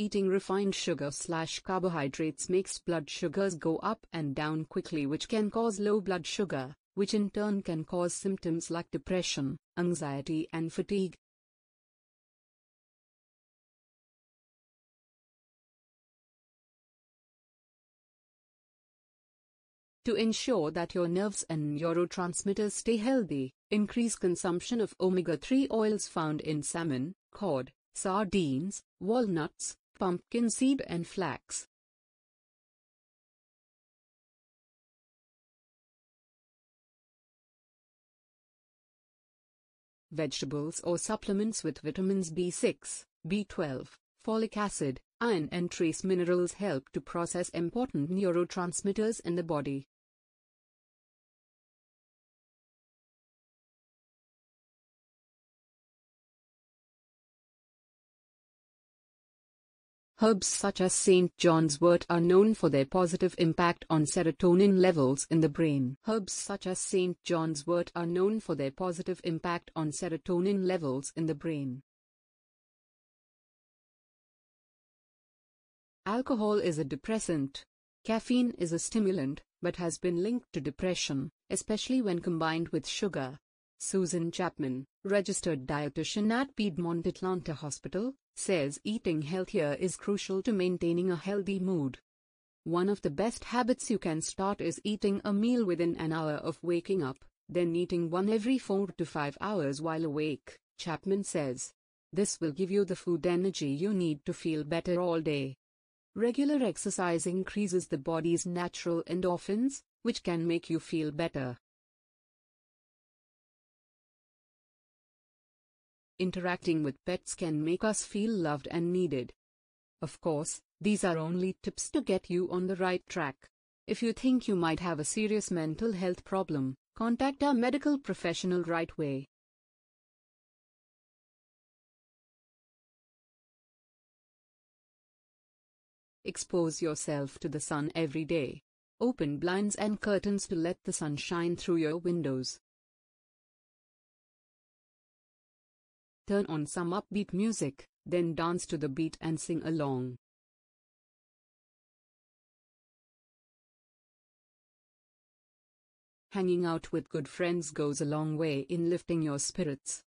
Eating refined sugar slash carbohydrates makes blood sugars go up and down quickly which can cause low blood sugar, which in turn can cause symptoms like depression, anxiety and fatigue. To ensure that your nerves and neurotransmitters stay healthy, increase consumption of omega-3 oils found in salmon, cod, sardines, walnuts, pumpkin seed and flax. Vegetables or supplements with vitamins B6, B12, folic acid, iron and trace minerals help to process important neurotransmitters in the body. Herbs such as St. John's wort are known for their positive impact on serotonin levels in the brain. Herbs such as St. John's wort are known for their positive impact on serotonin levels in the brain. Alcohol is a depressant. Caffeine is a stimulant, but has been linked to depression, especially when combined with sugar. Susan Chapman, registered dietitian at Piedmont Atlanta Hospital, says eating healthier is crucial to maintaining a healthy mood. One of the best habits you can start is eating a meal within an hour of waking up, then eating one every 4 to 5 hours while awake, Chapman says. This will give you the food energy you need to feel better all day. Regular exercise increases the body's natural endorphins, which can make you feel better. Interacting with pets can make us feel loved and needed. Of course, these are only tips to get you on the right track. If you think you might have a serious mental health problem, contact a medical professional right away. Expose yourself to the sun every day. Open blinds and curtains to let the sun shine through your windows. Turn on some upbeat music, then dance to the beat and sing along. Hanging out with good friends goes a long way in lifting your spirits.